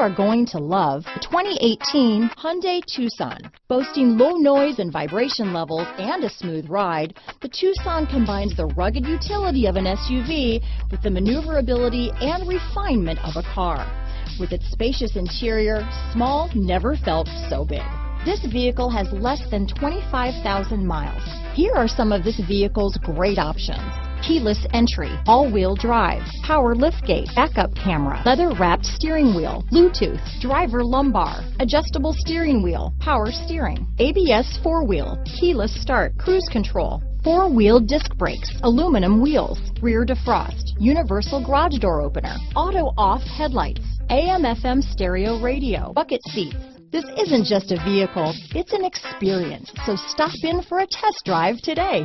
are going to love the 2018 Hyundai Tucson. Boasting low noise and vibration levels and a smooth ride, the Tucson combines the rugged utility of an SUV with the maneuverability and refinement of a car. With its spacious interior, small never felt so big. This vehicle has less than 25,000 miles. Here are some of this vehicle's great options. Keyless entry, all-wheel drive, power liftgate, backup camera, leather-wrapped steering wheel, Bluetooth, driver lumbar, adjustable steering wheel, power steering, ABS four-wheel, keyless start, cruise control, four-wheel disc brakes, aluminum wheels, rear defrost, universal garage door opener, auto-off headlights, AM-FM stereo radio, bucket seats, this isn't just a vehicle, it's an experience. So stop in for a test drive today.